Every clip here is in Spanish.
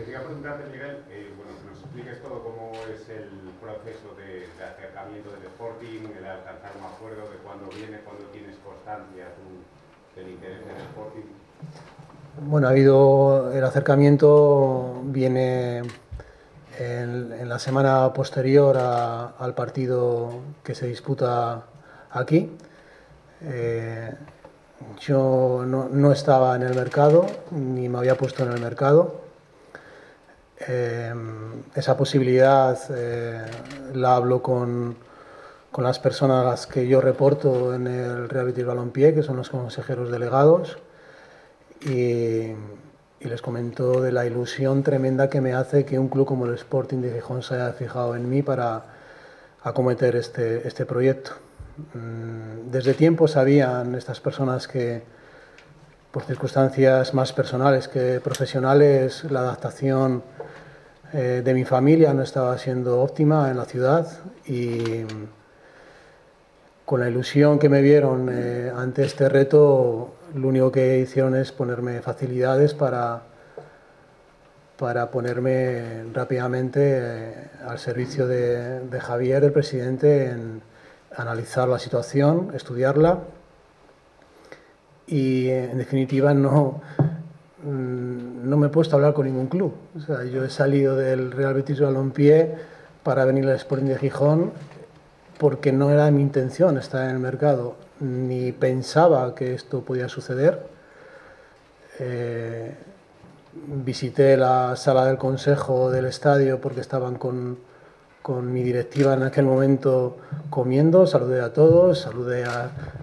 Quería preguntarte, Miguel, eh, bueno, que nos expliques todo cómo es el proceso de, de, acercamiento del Sporting, el alcanzar un acuerdo, de cuándo viene, cuándo tienes constancia tú del interés del Sporting. Bueno, ha habido el acercamiento, viene en, en la semana posterior a, al partido que se disputa aquí. Eh, yo no, no, estaba en el mercado, ni me había puesto en el mercado. Eh, esa posibilidad eh, la hablo con, con, las personas a las que yo reporto en el Real Betis Balompié, que son los consejeros delegados, y, y, les comento de la ilusión tremenda que me hace que un club como el Sporting de Gijón se haya fijado en mí para acometer este, este proyecto. Mm, desde tiempo sabían estas personas que, por circunstancias más personales que profesionales, la adaptación eh, de mi familia no estaba siendo óptima en la ciudad y con la ilusión que me vieron eh, ante este reto, lo único que hicieron es ponerme facilidades para, para ponerme rápidamente eh, al servicio de, de Javier, el presidente, en, analizar la situación, estudiarla. Y en definitiva no, no me he puesto a hablar con ningún club. O yo he salido del Real Betis Balompié para venir al Sporting de Gijón porque no era mi intención estar en el mercado, ni pensaba que esto podía suceder. Eh, visité la sala del consejo del estadio porque estaban con con mi directiva en aquel momento comiendo, saludé a todos, saludé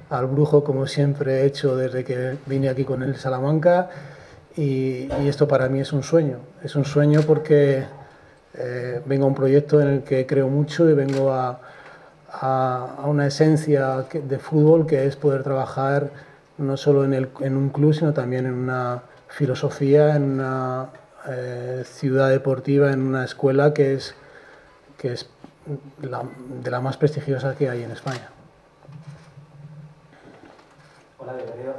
al brujo como siempre he hecho desde que vine aquí con el Salamanca y, y esto para mí es un sueño, es un sueño porque eh, vengo a un proyecto en el que creo mucho y vengo a, a, a una esencia de fútbol que es poder trabajar no solo en, el, en un club sino también en una filosofía, en una eh, ciudad deportiva, en una escuela que es que es la, de la más prestigiosa que hay en España. Hola, bienvenido.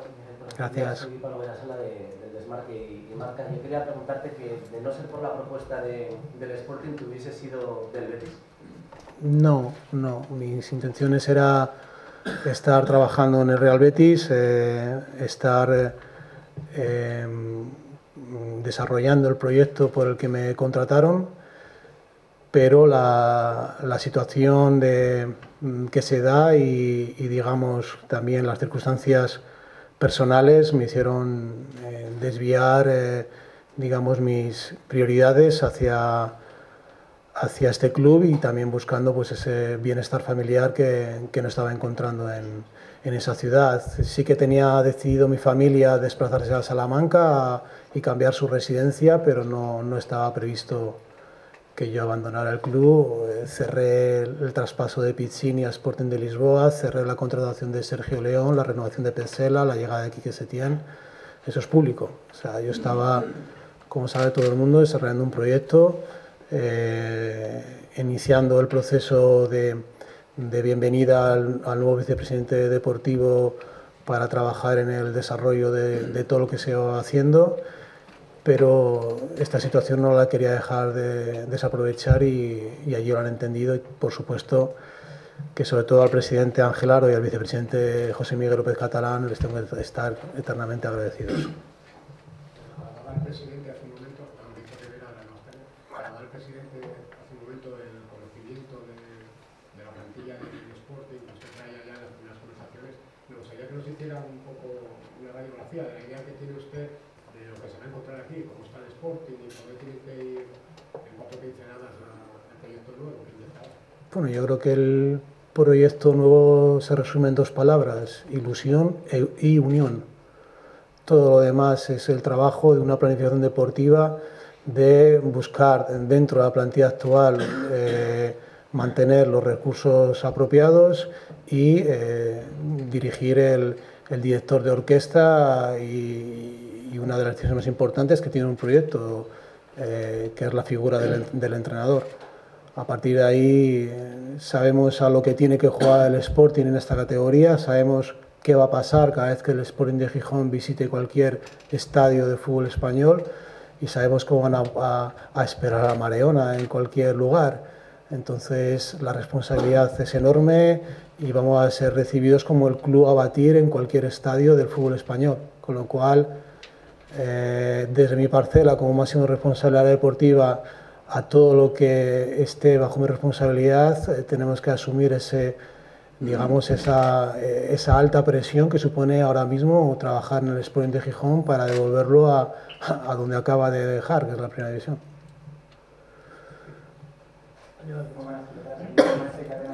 Gracias. Soy Pablo Sala de, Desmarque y, y Marca. Yo quería preguntarte que, de no ser por la propuesta de, del Sporting, ¿tú sido del Betis? No, no. Mis intenciones era estar trabajando en el Real Betis, eh, estar eh, desarrollando el proyecto por el que me contrataron pero la, la situación de, mm, que se da y, y, digamos también las circunstancias personales me hicieron eh, desviar eh, digamos mis prioridades hacia hacia este club y también buscando pues ese bienestar familiar que, que no estaba encontrando en, en, esa ciudad. Sí que tenía decidido mi familia desplazarse a Salamanca y cambiar su residencia, pero no, no estaba previsto que yo abandonara el club, eh, cerré el, traspaso de Pizzini a Sporting de Lisboa, cerré la contratación de Sergio León, la renovación de Pesela, la llegada de Quique Setién. Eso es público. O sea, yo estaba, como sabe todo el mundo, desarrollando un proyecto, eh, iniciando el proceso de, de bienvenida al, al, nuevo vicepresidente deportivo para trabajar en el desarrollo de, de todo lo que se va haciendo pero esta situación no la quería dejar de desaprovechar y, allí lo han entendido y por supuesto que sobre todo al presidente Ángel Aro y al vicepresidente José Miguel López Catalán les tengo que estar eternamente agradecidos. Hablaba el presidente hace un momento, han dicho que era la nostalgia, hablaba el presidente hace un momento del conocimiento de, de la plantilla del Sporting, que usted traía ya las primeras conversaciones, me gustaría que nos hiciera un poco una radiografía de la idea que tiene usted de lo que se va a encontrar aquí, cómo está el Sporting y por qué tiene que ir en cuatro pinceladas al proyecto nuevo que empezaba. Bueno, yo creo que el proyecto nuevo se resume en dos palabras, ilusión e, y unión. Todo lo demás es el trabajo de una planificación deportiva de buscar dentro de la plantilla actual eh, mantener los recursos apropiados y eh, dirigir el, director de orquesta y, una de las decisiones más importantes que tiene un proyecto, eh, que es la figura del entrenador. A partir de ahí sabemos a lo que tiene que jugar el Sporting en esta categoría, sabemos qué va a pasar cada vez que el Sporting de Gijón visite cualquier estadio de fútbol español y sabemos cómo van a, esperar a Mareona en cualquier lugar. Entonces la responsabilidad es enorme y vamos a ser recibidos como el club a batir en cualquier estadio del fútbol español. Con lo cual, eh, desde mi parcela como máximo responsable de la deportiva, a todo lo que esté bajo mi responsabilidad, eh, tenemos que asumir ese, digamos, esa, eh, esa, alta presión que supone ahora mismo trabajar en el Sporting de Gijón para devolverlo a, a donde acaba de dejar, que es la primera división.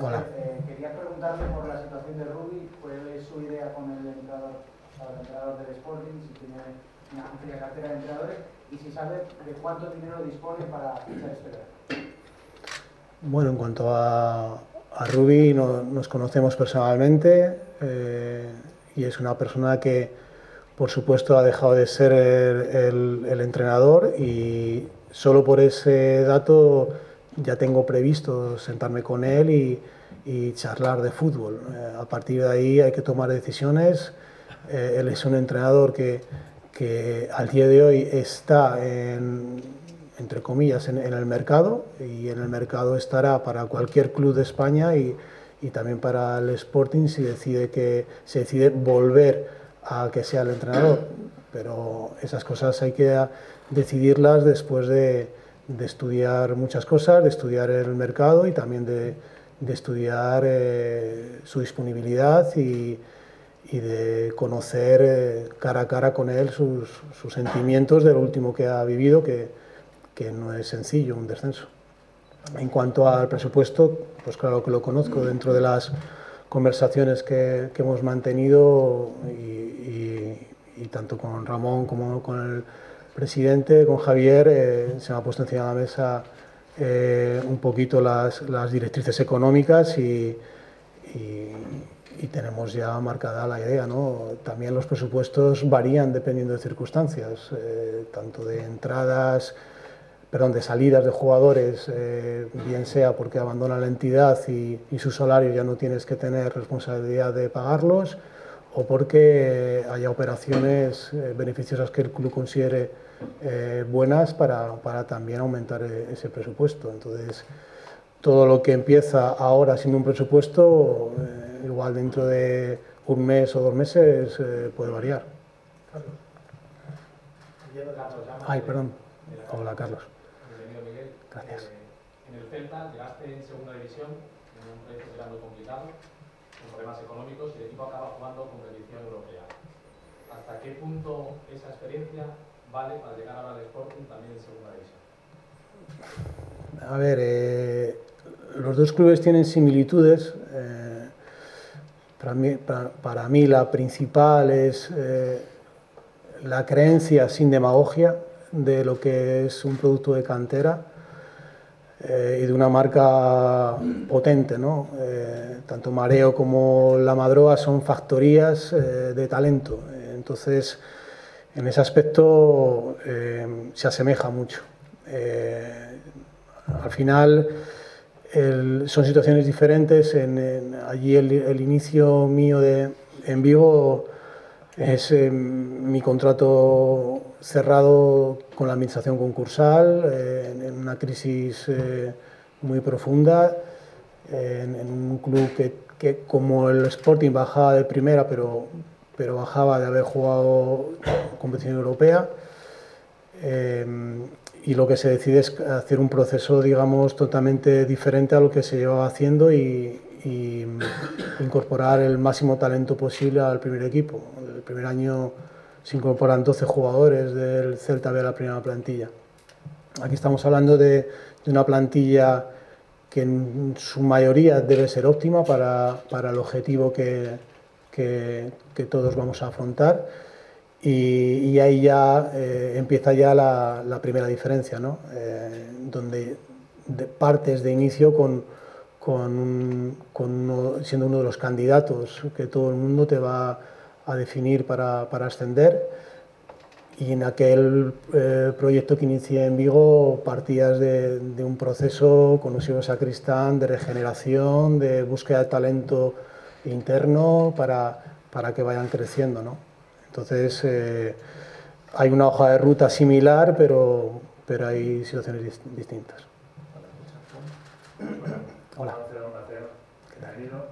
Hola. Eh, quería preguntarle por la situación de Rubi, cuál es su idea con el entrenador, el entrenador del Sporting, si tiene una amplia cartera de entrenadores y si sabe de cuánto dinero dispone para fichar este Bueno, en cuanto a, a Rubi, no, nos conocemos personalmente eh, y es una persona que, por supuesto, ha dejado de ser el entrenador y solo por ese dato ya tengo previsto sentarme con él y, y charlar de fútbol. Eh, a partir de ahí hay que tomar decisiones. Eh, él es un entrenador que, que, al día de hoy está, en, entre comillas, en, el mercado y en el mercado estará para cualquier club de España y, también para el Sporting si decide que se decide volver a que sea el entrenador. Pero esas cosas hay que decidirlas después de, estudiar muchas cosas, de estudiar el mercado y también de, de estudiar eh, su disponibilidad y, y de conocer eh, cara a cara con él sus, sentimientos de lo último que ha vivido, que, que, no es sencillo, un descenso. En cuanto al presupuesto, pues claro que lo conozco dentro de las conversaciones que, que hemos mantenido y, tanto con Ramón como con el presidente, con Javier, eh, se me ha puesto encima de la mesa eh, un poquito las, las, directrices económicas y, y, tenemos ya marcada la idea. ¿no? También los presupuestos varían dependiendo de circunstancias, eh, tanto de entradas, perdón, de salidas de jugadores, eh, bien sea porque abandona la entidad y, y su salario ya no tienes que tener responsabilidad de pagarlos, o porque haya operaciones eh, beneficiosas que el club considere buenas para, para, también aumentar ese presupuesto. Entonces, todo lo que empieza ahora siendo un presupuesto, eh, igual dentro de un mes o dos meses eh, puede variar. Ay, perdón. Hola, Carlos. Bienvenido, Miguel. Gracias. Eh, en el Celta llegaste en segunda división, en un proyecto que era muy complicado, con problemas económicos, y el equipo acaba jugando competición europea. ¿Hasta qué punto esa experiencia vale para llegar ahora al Sporting también en segunda división? A ver, eh, los dos clubes tienen similitudes. Eh, para, mí, la principal es eh, la creencia sin demagogia de lo que es un producto de cantera y de una marca potente. ¿no? Tanto Mareo como La Madroa son factorías de talento. entonces, en ese aspecto se asemeja mucho. Al final, son situaciones diferentes. En, en, allí el, inicio mío de, en Vigo es eh, mi contrato cerrado con la administración concursal, eh, en, una crisis eh, muy profunda, en, en, un club que, que, como el Sporting bajaba de primera, pero, pero bajaba de haber jugado competición europea. Y lo que se decide es hacer un proceso, digamos, totalmente diferente a lo que se llevaba haciendo y, y incorporar el máximo talento posible al primer equipo. El primer año se incorporan 12 jugadores del Celta B a la primera plantilla. Aquí estamos hablando de, una plantilla que en su mayoría debe ser óptima para, el objetivo que, que, todos vamos a afrontar. Y, y ahí ya eh, empieza ya la, la, primera diferencia, ¿no? eh, donde de partes de inicio con, con, con uno, siendo uno de los candidatos que todo el mundo te va a definir para, para ascender. Y en aquel eh, proyecto que inicié en Vigo partías de, de un proceso con Usibo Sacristán de regeneración, de búsqueda de talento interno para, para que vayan creciendo. ¿no? Entonces, eh, hay una hoja de ruta similar, pero, pero hay situaciones dis- distintas. Hola.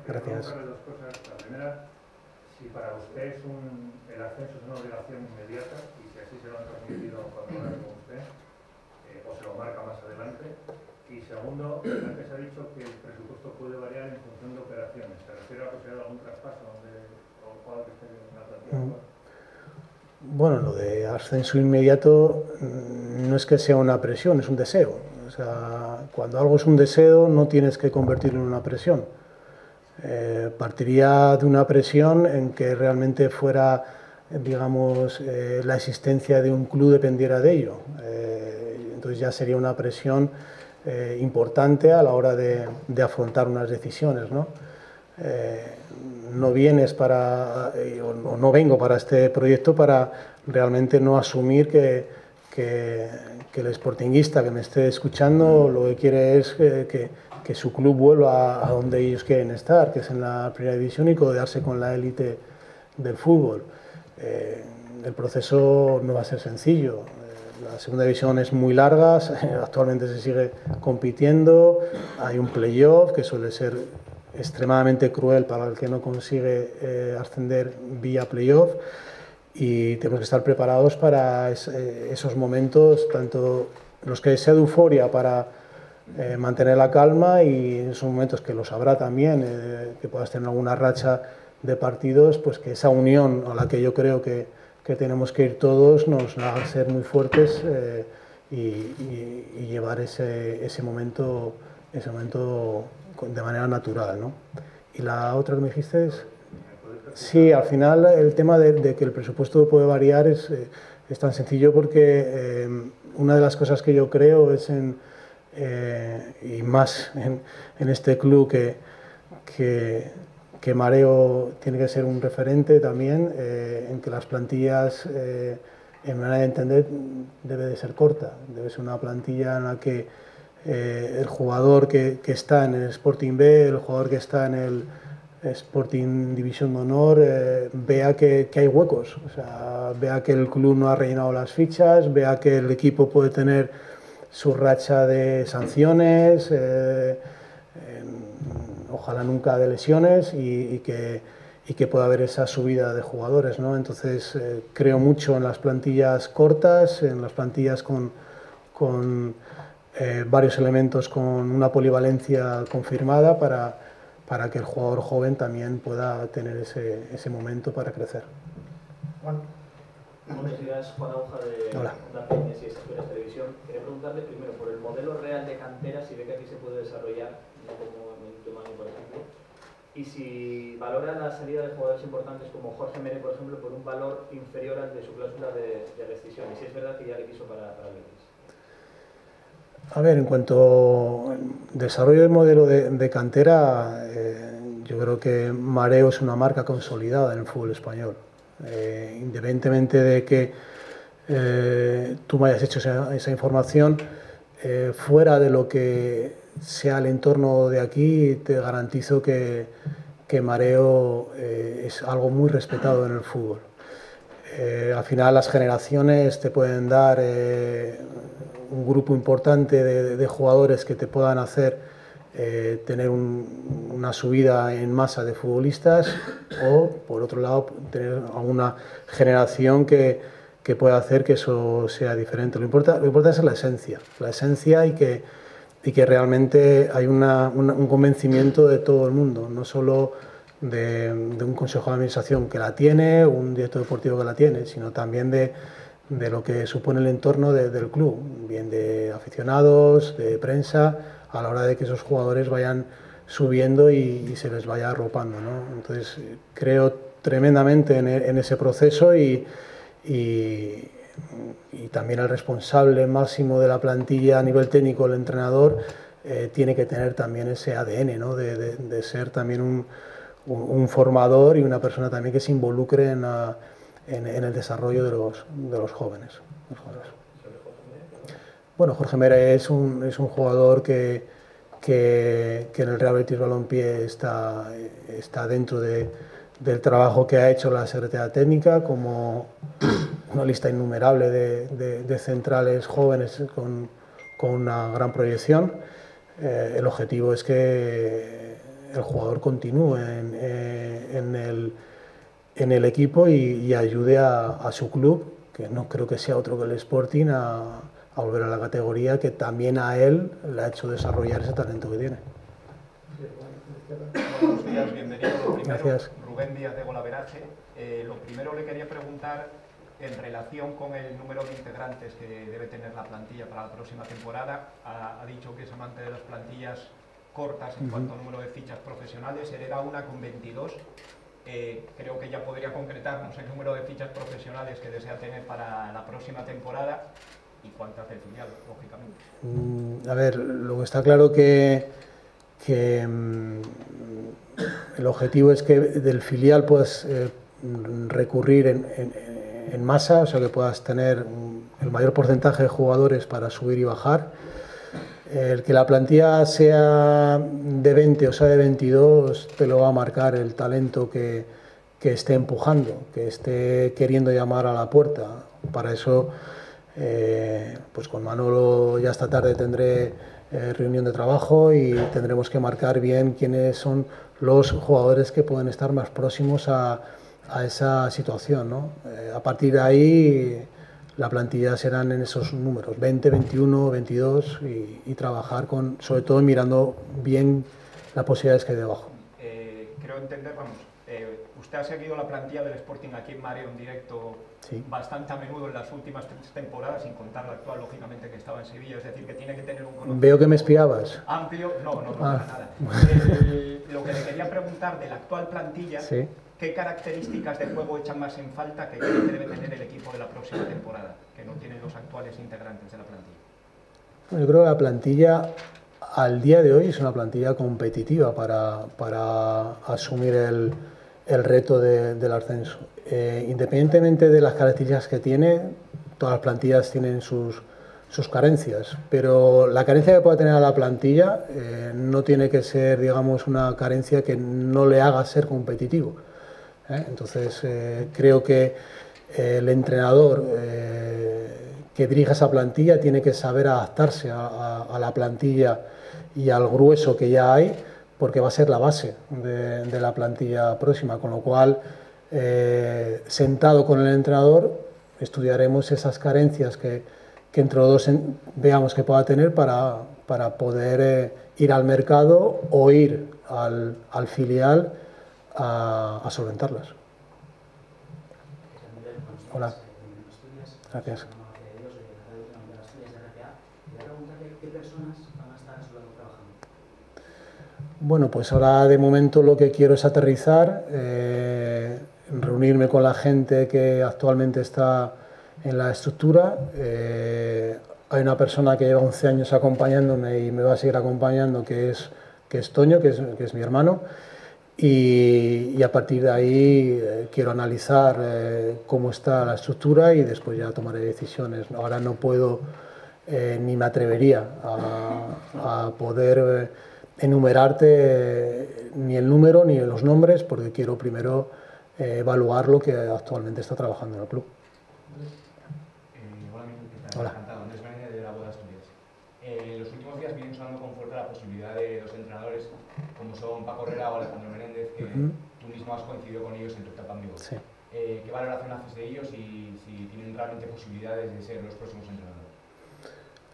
Gracias. La primera, si para usted es un, el ascenso es una obligación inmediata y si así se lo han transmitido cuando hablan con usted eh, o se lo marca más adelante. Y segundo, antes ha dicho que el presupuesto puede variar en función de operaciones. ¿Se refiere a posibilidad de algún traspaso de un jugador que esté en la plantilla? Bueno, lo de ascenso inmediato mm, no es que sea una presión, es un deseo. O sea, cuando algo es un deseo no tienes que convertirlo en una presión. Eh, partiría de una presión en que realmente fuera, digamos, eh, la existencia de un club dependiera de ello. Eh, entonces ya sería una presión importante a la hora de, de afrontar unas decisiones, ¿no? No vienes para, eh, o, no vengo para este proyecto para realmente no asumir que, que, que el sportinguista que me esté escuchando lo que quiere es que, que- que su club vuelva a, a donde ellos quieren estar, que es en la primera división y codearse con la élite del fútbol. Eh, el proceso no va a ser sencillo. Eh, La segunda división es muy larga, actualmente se sigue compitiendo, hay un playoff que suele ser extremadamente cruel para el que no consigue eh, ascender vía playoff y tenemos que estar preparados para eh, esos momentos, tanto los que sea de euforia para eh, mantener la calma y en esos momentos que los habrá también, que puedas tener alguna racha de partidos, pues que esa unión a la que yo creo que, que tenemos que ir todos nos haga ser muy fuertes y- y llevar ese, ese momento, ese momento de manera natural. ¿no? Y la otra que me dijiste es... Sí, al final el tema de, que el presupuesto puede variar es, eh, es tan sencillo porque eh, una de las cosas que yo creo es en, eh, y más en, este club que, que, que Mareo tiene que ser un referente también, en que las plantillas, eh, en manera de entender, debe de ser corta, debe ser una plantilla en la que eh, el jugador que, que está en el Sporting B, el jugador que está en el Sporting División de Honor, eh, vea que, que hay huecos, o sea, vea que el club no ha rellenado las fichas, vea que el equipo puede tener su racha de sanciones, eh, en- ojalá nunca de lesiones y, que, y que pueda haber esa subida de jugadores. ¿no? Entonces creo mucho en las plantillas cortas, en las plantillas con, con eh, varios elementos con una polivalencia confirmada para, para que el jugador joven también pueda tener ese, ese momento para crecer. Buenos días, Juan Aguja de Hola. Y Estaciones Televisión. Quería preguntarle primero por el modelo real de cantera, si ve que aquí se puede desarrollar, no como en el por ejemplo, y si valora la salida de jugadores importantes como Jorge Mere, por ejemplo, por un valor inferior al de su cláusula de, de rescisión, y si es verdad que ya le quiso para, para el Betis. A ver, en cuanto al desarrollo del modelo de, cantera, eh, yo creo que Mareo es una marca consolidada en el fútbol español. Eh, independientemente de que eh, tú me hayas hecho esa, información, fuera de lo que sea el entorno de aquí, te garantizo que, que Mareo es algo muy respetado en el fútbol. Eh, al final las generaciones te pueden dar eh, un grupo importante de, jugadores que te puedan hacer eh, tener un- una subida en masa de futbolistas o, por otro lado, tener alguna generación que, que pueda hacer que eso sea diferente. Lo importante, es la esencia, la esencia y que, y que realmente hay una- una- un convencimiento de todo el mundo, no solo de, un consejo de administración que la tiene, un director deportivo que la tiene, sino también de, de lo que supone el entorno de- del club, bien de aficionados, de prensa, a la hora de que esos jugadores vayan subiendo y, se les vaya arropando. ¿no? Entonces, creo tremendamente en, ese proceso y, y- también el responsable máximo de la plantilla a nivel técnico, el entrenador, eh, tiene que tener también ese ADN, ¿no? de- de ser también un, un- formador y una persona también que se involucre en, la- en- el desarrollo de los, de los jóvenes. Bueno, Jorge Mera es un, es un jugador que, que, en el Real Betis Balompié está, está dentro de- del trabajo que ha hecho la Secretaría Técnica como una lista innumerable de, centrales jóvenes con, una gran proyección. Eh, el objetivo es que el jugador continúe en, eh, el, equipo y, ayude a, su club, que no creo que sea otro que el Sporting, a, volver a la categoría que también a él le ha hecho desarrollar ese talento que tiene. Buenos días, bienvenido. Gracias. Rubén Díaz de Golaveraje. Eh, lo primero le quería preguntar en relación con el número de integrantes que debe tener la plantilla para la próxima temporada. Ha, dicho que es amante de las plantillas cortas en cuanto a número de fichas profesionales. Era una con 22. Eh, creo que ya podría concretarnos el número de fichas profesionales que desea tener para la próxima temporada y cuánto hace el filial, lógicamente. Mm, a ver, lo que está claro que, que mm, el objetivo es que del filial puedas eh, recurrir en, en masa, o sea que puedas tener el mayor porcentaje de jugadores para subir y bajar. El que la plantilla sea de 20 o sea de 22 te lo va a marcar el talento que, que esté empujando, que esté queriendo llamar a la puerta. Para eso, eh, pues con Manolo ya esta tarde tendré eh, reunión de trabajo y tendremos que marcar bien quiénes son los jugadores que pueden estar más próximos a, a esa situación. ¿no? Eh, a partir de ahí la plantilla serán en esos números, 20, 21, 22 y, trabajar con, sobre todo mirando bien las posibilidades que hay debajo. Eh, creo entender, vamos, eh, usted ha seguido la plantilla del Sporting aquí en Mareo en directo bastante a menudo en las últimas tres temporadas, sin contar la actual, lógicamente, que estaba en Sevilla, es decir, que tiene que tener un conocimiento Veo que me espiabas. amplio, no, no, no, ah. nada. lo que le quería preguntar de la actual plantilla, sí. ¿Qué características de juego echan más en falta que debe tener el equipo de la próxima temporada, que no tienen los actuales integrantes de la plantilla? yo creo que la plantilla al día de hoy es una plantilla competitiva para, asumir el, reto del ascenso. Eh, independientemente de las características que tiene, todas las plantillas tienen sus, sus carencias, pero la carencia que pueda tener a la plantilla eh, no tiene que ser, digamos, una carencia que no le haga ser competitivo. ¿Eh? Entonces, eh, creo que eh, el entrenador que dirija esa plantilla tiene que saber adaptarse a, la plantilla y al grueso que ya hay, porque va a ser la base de, la plantilla próxima, con lo cual, sentado con el entrenador, estudiaremos esas carencias que, entre los dos veamos que pueda tener para, para poder ir al mercado o ir al filial a, solventarlas. Hola. Gracias. Bueno, pues ahora de momento lo que quiero es aterrizar, eh, reunirme con la gente que actualmente está en la estructura. Eh, hay una persona que lleva 11 años acompañándome y me va a seguir acompañando, que es, que es Toño, que es, que es mi hermano. Y, a partir de ahí eh, quiero analizar eh, cómo está la estructura y después ya tomaré decisiones. Ahora no puedo eh, ni me atrevería a, poder enumerarte ni el número ni los nombres porque quiero primero evaluar lo que actualmente está trabajando en el club. hola, Hola. de la En los últimos días vienen sonando con fuerza la posibilidad de dos entrenadores como son Paco Herrera o Alejandro Tú mismo has coincidido con ellos en tu etapa amigo. Eh, ¿Qué valoración haces de ellos y si tienen realmente posibilidades de ser los próximos entrenadores?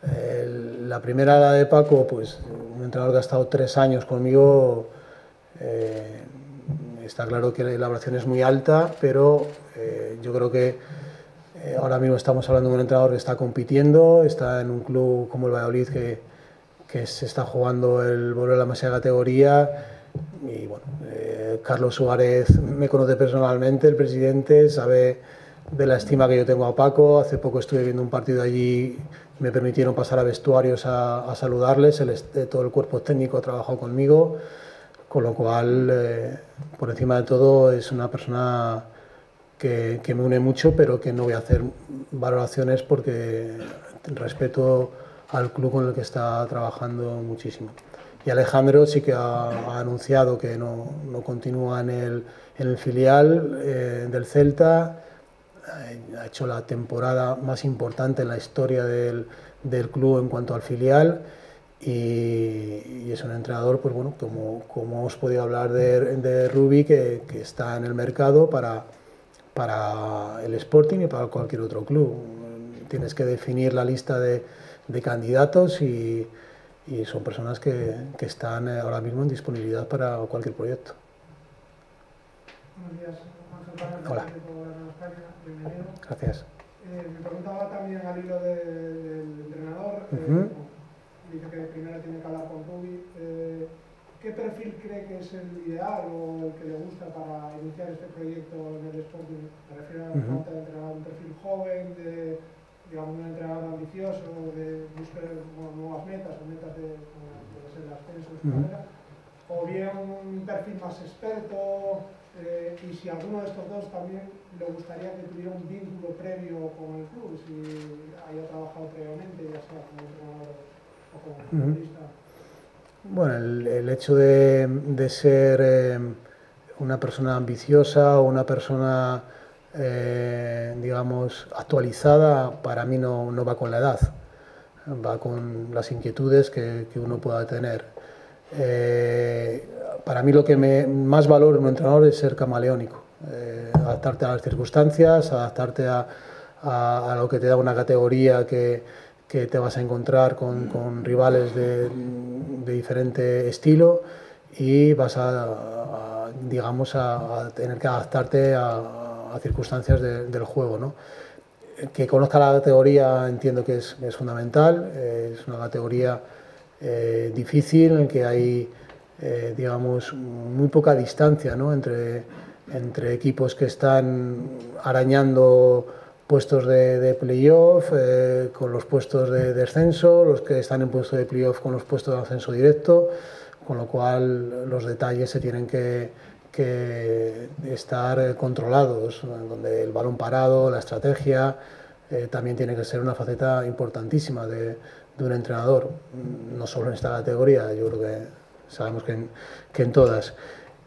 la primera, la de Paco, pues un entrenador que ha estado tres años conmigo, eh, está claro que la elaboración es muy alta, pero eh, yo creo que ahora mismo estamos hablando de un entrenador que está compitiendo, está en un club como el Valladolid que, que se está jugando el vuelo de la máxima categoría. Y bueno, Carlos Suárez me conoce personalmente, el presidente, sabe de la estima que yo tengo a Paco. Hace poco estuve viendo un partido allí, me permitieron pasar a vestuarios a, saludarles. Todo el cuerpo técnico ha trabajado conmigo, con lo cual, eh, por encima de todo, es una persona que, que me une mucho, pero que no voy a hacer valoraciones porque respeto al club con el que está trabajando muchísimo. Y Alejandro sí que ha, anunciado que no, continúa en el, filial eh, del Celta. ha hecho la temporada más importante en la historia del, club en cuanto al filial y, es un entrenador, pues bueno, como, como hemos podido hablar de, de Rubi, que, está en el mercado para, para el Sporting y para cualquier otro club. Tienes que definir la lista de, de candidatos y, y, son personas que, que, están ahora mismo en disponibilidad para cualquier proyecto. Buenos días, Ángel Hola. Bienvenido. Gracias. Eh, me preguntaba también al hilo de, del entrenador. Uh -huh. eh, dice que primero tiene que hablar con Rubi. Eh, ¿Qué perfil cree que es el ideal o el que le gusta para iniciar este proyecto en el Sporting? Me refiero a uh -huh. de entrenar un perfil joven, de digamos, un entrenador ambicioso, de buscar bueno, nuevas metas o metas de, como puede ser el ascenso de su carrera, o bien un perfil más experto, eh, y si alguno de estos dos también le gustaría que tuviera un vínculo previo con el club, si haya trabajado previamente, ya sea como entrenador bueno, el, el, hecho de, de ser eh, una persona ambiciosa o una persona, eh, digamos, actualizada, para mí no, no, va con la edad, va con las inquietudes que, uno pueda tener. Eh, para mí lo que me, más valoro en un entrenador es ser camaleónico, eh, adaptarte a las circunstancias, adaptarte a, a, lo que te da una categoría que, que te vas a encontrar con, con rivales de, de, diferente estilo y vas a, digamos, a, tener que adaptarte a, circunstancias de, del juego. ¿no? Que conozca la categoría entiendo que es, es fundamental, eh, es una categoría eh, difícil en que hay, eh, digamos, muy poca distancia ¿no? entre, entre equipos que están arañando puestos de, de playoff, eh, con los puestos de descenso, los que están en puesto de playoff con los puestos de ascenso directo, con lo cual los detalles se tienen que, estar controlados, donde el balón parado, la estrategia, eh, también tiene que ser una faceta importantísima de, un entrenador, no solo en esta categoría, yo creo que sabemos que en, todas.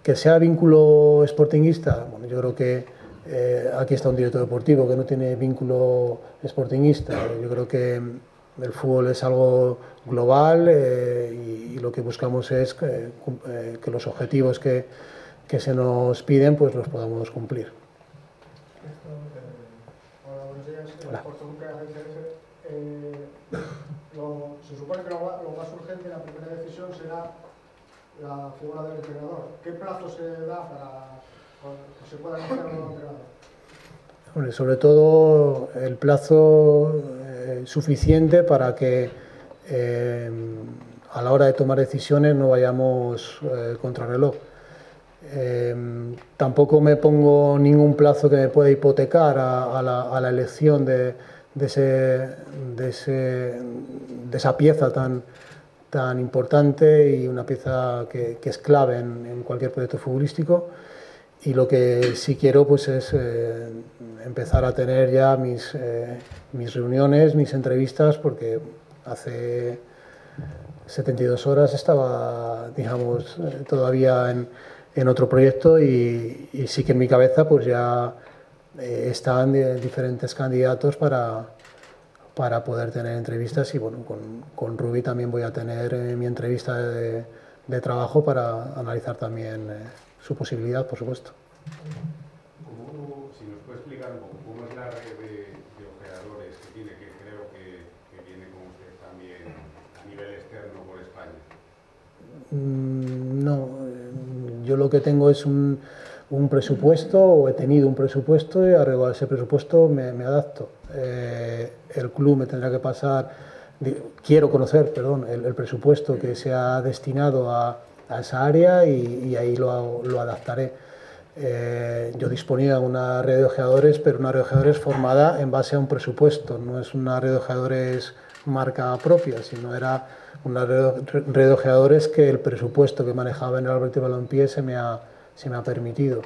Que sea vínculo sportinguista, bueno, yo creo que eh, aquí está un director deportivo que no tiene vínculo sportingista. Yo creo que el fútbol es algo global eh, y, lo que buscamos es eh, que los objetivos que, que, se nos piden pues los podamos cumplir. Hola, buenos días. Hola. Lo, se supone que lo, lo más urgente, la primera decisión será la figura del entrenador. ¿Qué plazo se da para que se pueda iniciar un nuevo entrenador? Hombre, sobre todo el plazo eh, suficiente para que eh, a la hora de tomar decisiones no vayamos eh, contra reloj. Tampoco me pongo ningún plazo que me pueda hipotecar a, la, elección de, esa pieza tan, tan importante y una pieza que, es clave en, cualquier proyecto futbolístico. Y lo que sí quiero pues es eh, empezar a tener ya mis, eh, mis reuniones, mis entrevistas, porque hace 72 horas estaba, digamos, eh, todavía en, en, otro proyecto y, y, sí que en mi cabeza pues ya eh, están diferentes candidatos para, para poder tener entrevistas y bueno, con, con Ruby también voy a tener eh, mi entrevista de, de, trabajo para analizar también su posibilidad, por supuesto. ¿Cómo, si nos puede explicar un poco cómo es la red de, de operadores que tiene, que creo que, que, viene con usted también a nivel externo por España? Mm, no, yo lo que tengo es un, un, presupuesto o he tenido un presupuesto y arreglo a ese presupuesto me, adapto. Eh, el club me tendrá que pasar, quiero conocer, perdón, el, presupuesto que se ha destinado a a esa área y, y ahí lo, lo adaptaré. Eh, yo disponía de una red de ojeadores, pero una red de ojeadores formada en base a un presupuesto, no es una red de ojeadores marca propia, sino era una red, red de ojeadores que el presupuesto que manejaba en el Alberto Balompié se me ha, se me ha permitido.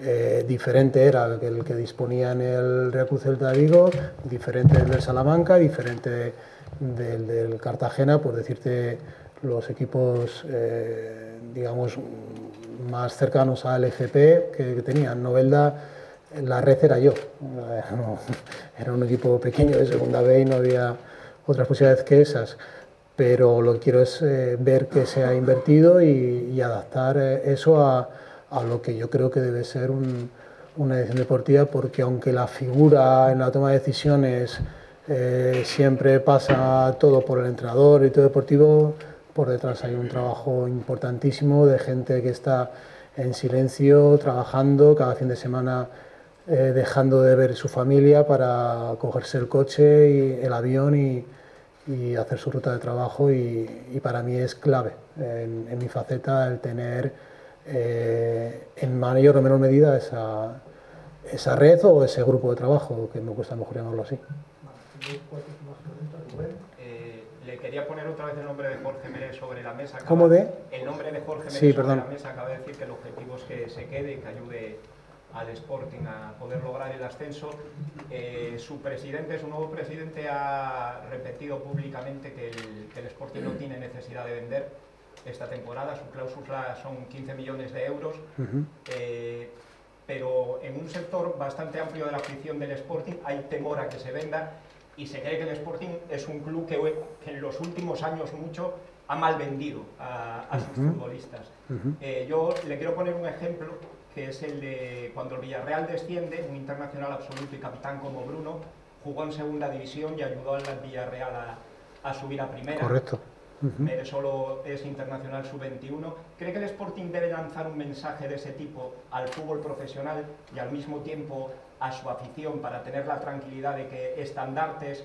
Eh, diferente era el que disponía en el Real Cruz Celta de diferente del Salamanca, diferente del, del Cartagena, por decirte los equipos, eh, digamos, más cercanos al FP que, que tenían. Novelda la red era yo. Era un equipo pequeño de segunda B y no había otras posibilidades que esas. Pero lo que quiero es eh, ver que se ha invertido y, adaptar eh, eso a, lo que yo creo que debe ser una edición deportiva, porque aunque la figura en la toma de decisiones eh, siempre pasa todo por el entrenador y todo deportivo, por detrás hay un trabajo importantísimo de gente que está en silencio, trabajando cada fin de semana dejando de ver su familia para cogerse el coche y el avión y, hacer su ruta de trabajo y, para mí es clave en, mi faceta el tener eh, en mayor o menor medida esa, esa red o ese grupo de trabajo, que me cuesta mejor llamarlo así. Eh, le quería poner otra vez el nombre de Jorge Mérez sobre la mesa. ¿Cómo de? El nombre de Jorge Mérez sí, sobre perdón. la mesa acaba de decir que el objetivo es que se quede y que ayude al Sporting a poder lograr el ascenso. Eh, su presidente, su nuevo presidente, ha repetido públicamente que el, Sporting no tiene necesidad de vender esta temporada. Su cláusula son 15 millones de euros. Eh, pero en un sector bastante amplio de la afición del Sporting hay temor a que se venda y se cree que el Sporting es un club que, en los últimos años mucho ha mal vendido a, sus futbolistas. Eh, yo le quiero poner un ejemplo que es el de cuando el Villarreal desciende, un internacional absoluto y capitán como Bruno, jugó en segunda división y ayudó al Villarreal a, subir a primera. Correcto. solo es internacional sub-21. ¿Cree que el Sporting debe lanzar un mensaje de ese tipo al fútbol profesional y al mismo tiempo a su afición para tener la tranquilidad de que estandartes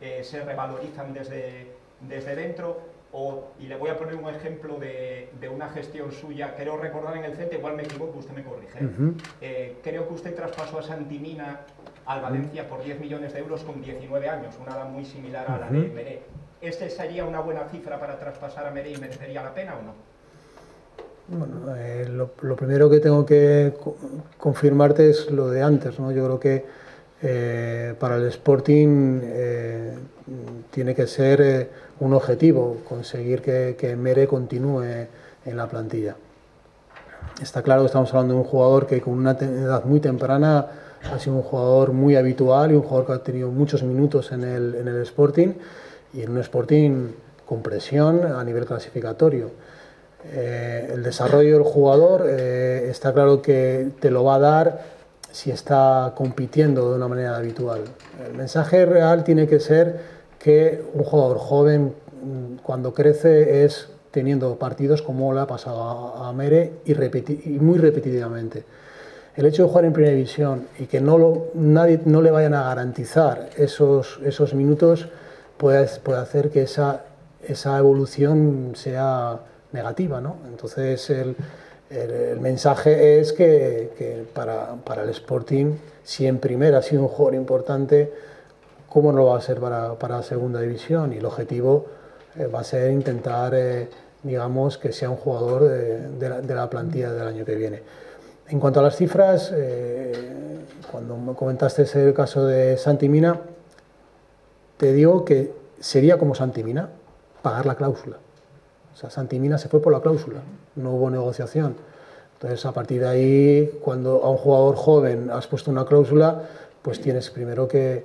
eh, se revalorizan desde, desde dentro? O, y le voy a poner un ejemplo de, de, una gestión suya, creo recordar en el CENTE, igual me equivoco, usted me corrige. Eh, creo que usted traspasó a Santimina al Valencia por 10 millones de euros con 19 años, una edad muy similar a la de Meré. ¿Este sería una buena cifra para traspasar a Meré y merecería la pena o no? Bueno, eh, lo, lo, primero que tengo que confirmarte es lo de antes, ¿no? Yo creo que eh, para el Sporting eh, tiene que ser un objetivo conseguir que, Mere continúe en la plantilla. Está claro que estamos hablando de un jugador que con una edad muy temprana ha sido un jugador muy habitual y un jugador que ha tenido muchos minutos en el, en el Sporting y en un Sporting con presión a nivel clasificatorio. el desarrollo del jugador está claro que te lo va a dar si está compitiendo de una manera habitual. El mensaje real tiene que ser que un jugador joven mm, cuando crece es teniendo partidos como le ha pasado a Mere y, muy repetitivamente. El hecho de jugar en primera división y que no, nadie, no le vayan a garantizar esos, esos minutos puede, puede hacer que esa, esa evolución sea negativa. ¿no? Entonces, el, el, mensaje es que, para, para, el Sporting, si en primera ha sido un jugador importante, ¿cómo no lo va a ser para, para segunda división? Y el objetivo eh, va a ser intentar, eh, digamos, que sea un jugador de, la, de, la, plantilla del año que viene. En cuanto a las cifras, eh, cuando me comentaste el caso de Santimina, te digo que sería como Santimina pagar la cláusula. O sea, Santimina se fue por la cláusula, no hubo negociación. Entonces, a partir de ahí, cuando a un jugador joven has puesto una cláusula, pues tienes primero que,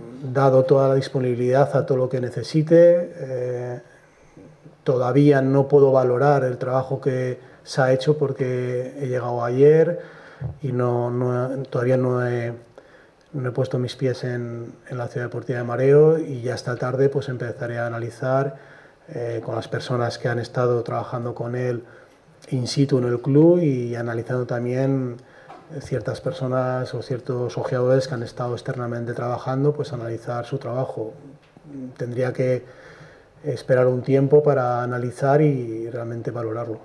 dado toda la disponibilidad a todo lo que necesite. Eh, todavía no puedo valorar el trabajo que se ha hecho porque he llegado ayer y no, todavía no he, no he puesto mis pies en, en, la ciudad deportiva de Mareo y ya esta tarde pues empezaré a analizar eh, con las personas que han estado trabajando con él in situ en el club y analizando también ciertas personas o ciertos ojeadores que han estado externamente trabajando, pues analizar su trabajo. Tendría que esperar un tiempo para analizar y realmente valorarlo.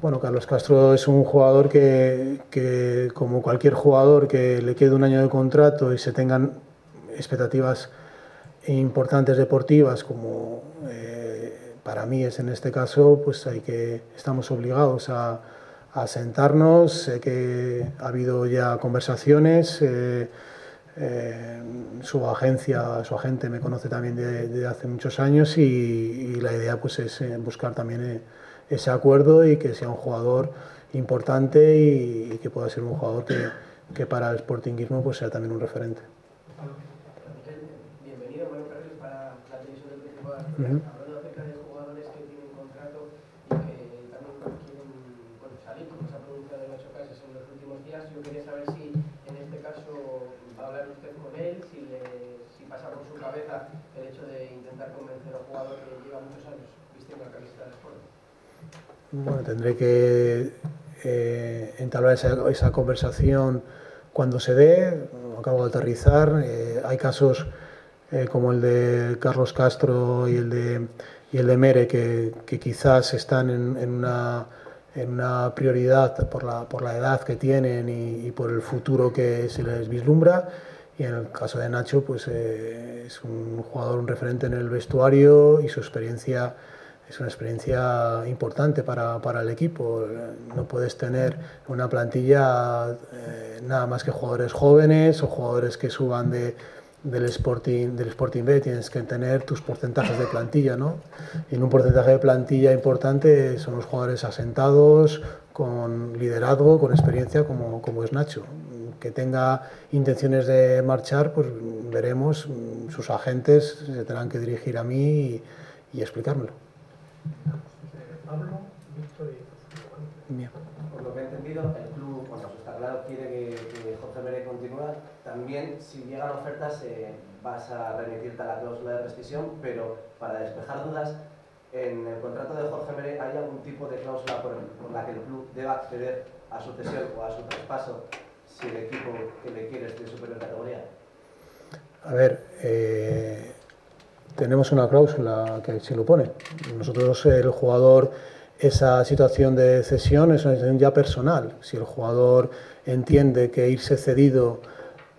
Bueno, Carlos Castro es un jugador que, como cualquier jugador que le quede un año de contrato y se tengan expectativas importantes deportivas, como eh, para mí es en este caso, pues hay que, estamos obligados a, a sentarnos. Sé que ha habido ya conversaciones. Eh, eh, su agencia, su agente me conoce también de, hace muchos años y, la idea pues es eh, buscar también ese acuerdo y que sea un jugador importante y, que pueda ser un jugador que, que, para el sportingismo pues sea también un referente. Bienvenido, para la televisión del Bueno, tendré que eh, entablar esa, conversación cuando se dé. Acabo de aterrizar. Eh, hay casos eh, como el de Carlos Castro y el de, y el de Mere que, quizás están en, una, en, una, prioridad por la, por la edad que tienen y, por el futuro que se les vislumbra. Y en el caso de Nacho, pues es un jugador, un referente en el vestuario y su experiencia es una experiencia importante para, para, el equipo. No puedes tener una plantilla eh, nada más que jugadores jóvenes o jugadores que suban de, del, Sporting, del Sporting B. Tienes que tener tus porcentajes de plantilla. ¿no? Y en un porcentaje de plantilla importante son los jugadores asentados, con liderazgo, con experiencia, como, como es Nacho. Que tenga intenciones de marchar, pues veremos. Sus agentes se tendrán que dirigir a mí y, y explicármelo. Por lo que he entendido, el club, bueno, está claro, quiere que, Jorge Mere continúe. También, si llegan ofertas, eh, vas a remitirte a la cláusula de rescisión, pero para despejar dudas, en el contrato de Jorge Mere, ¿hay algún tipo de cláusula por, la que el club deba acceder a su cesión o a su traspaso si el equipo que le quiere es de superior categoría? A ver, eh, tenemos una cláusula que si lo pone. Nosotros, el jugador, esa situación de cesión es una situación ya personal. Si el jugador entiende que irse cedido,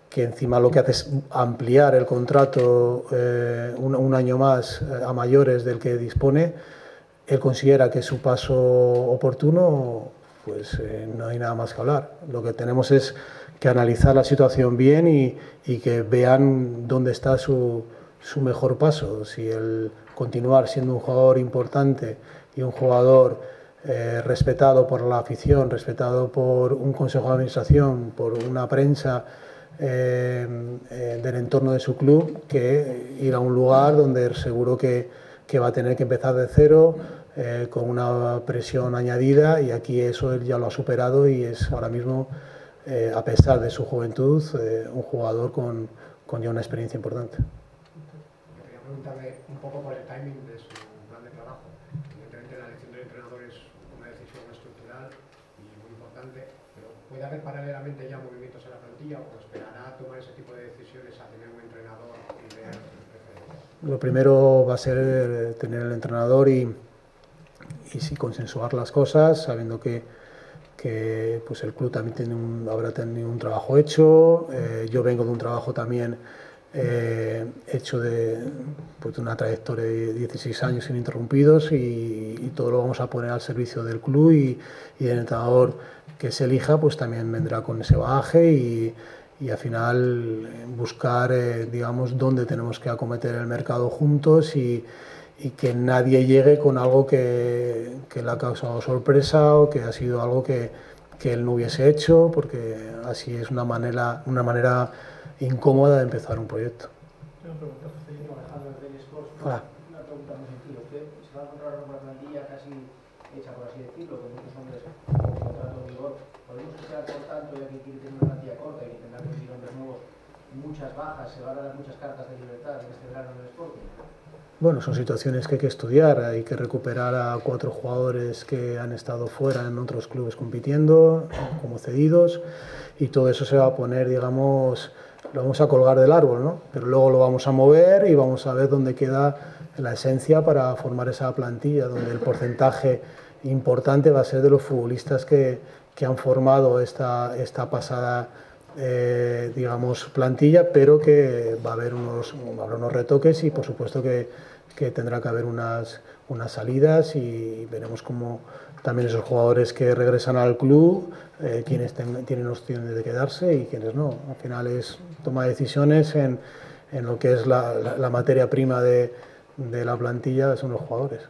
que encima lo que hace es ampliar el contrato eh, un, año más eh, a mayores del que dispone, él considera que es su paso oportuno, pues eh, no hay nada más que hablar. Lo que tenemos es que analizar la situación bien y, y que vean dónde está su su mejor paso, si el continuar siendo un jugador importante y un jugador eh, respetado por la afición, respetado por un consejo de administración, por una prensa eh, eh, del entorno de su club, que ir a un lugar donde seguro que, que va a tener que empezar de cero, con una presión añadida, y aquí eso él ya lo ha superado y es ahora mismo, a pesar de su juventud, un jugador con, con ya una experiencia importante preguntarle un poco por el timing de su plan de trabajo. Evidentemente la elección del entrenador es una decisión estructural y muy importante, pero ¿puede haber paralelamente ya movimientos en la plantilla o esperará a tomar ese tipo de decisiones a tener un entrenador y ver Lo primero va a ser tener el entrenador y, y sí consensuar las cosas, sabiendo que, que pues el club también tiene un, habrá tenido un trabajo hecho, eh, yo vengo de un trabajo también eh, hecho de, pues, una trayectoria de 16 años ininterrumpidos y, y, todo lo vamos a poner al servicio del club y, y, el entrenador que se elija pues también vendrá con ese bagaje y, y al final buscar eh, digamos dónde tenemos que acometer el mercado juntos y, y que nadie llegue con algo que, que, le ha causado sorpresa o que ha sido algo que, que él no hubiese hecho porque así es una manera, una manera incómoda de empezar un proyecto. Una pregunta, Alejandro de Reyes Sports. Hola. Una pregunta muy sencilla. ¿Usted se va a encontrar con una plantilla casi hecha, por así decirlo, con muchos hombres con contrato en vigor, ¿podemos que sea por tanto, ya que quiere tener una plantilla corta y que tendrá que venir hombres nuevos, muchas bajas, se van a dar muchas cartas de libertad en este verano en el Sporting? Bueno, son situaciones que hay que estudiar, hay que recuperar a cuatro jugadores que han estado fuera en otros clubes compitiendo, como cedidos, y todo eso se va a poner, digamos, lo vamos a colgar del árbol, ¿no? Pero luego lo vamos a mover y vamos a ver dónde queda la esencia para formar esa plantilla, donde el porcentaje importante va a ser de los futbolistas que, que han formado esta, esta pasada eh, digamos, plantilla, pero que va a haber unos, va a haber unos retoques y por supuesto que que tendrá que haber unas, unas salidas y veremos cómo también esos jugadores que regresan al club, eh, quienes tienen opciones de quedarse y quienes no. Al final es toma decisiones en, en lo que es la, la, materia prima de, de la plantilla, son los jugadores.